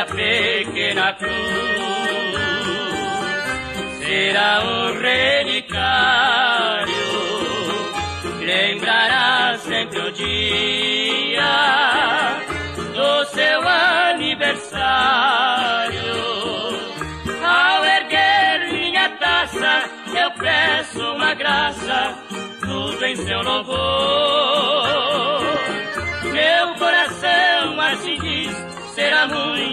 esta pequena cruz será um relicário, lembrará sempre o dia do seu aniversário. Ao erguer minha taça, eu peço uma graça, tudo em seu louvor.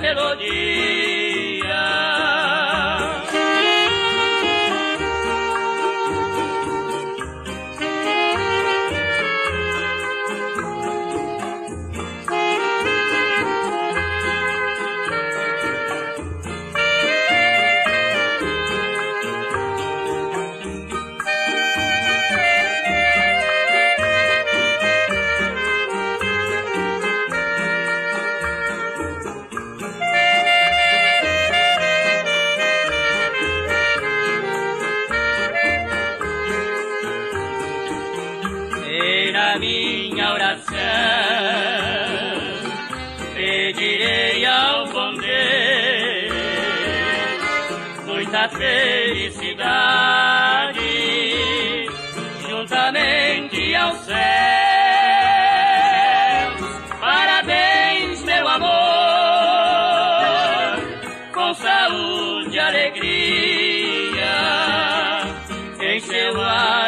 melodía. Minha oração pedirei ao bom Deus muita felicidade juntamente ao céu.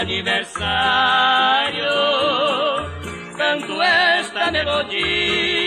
aniversário, me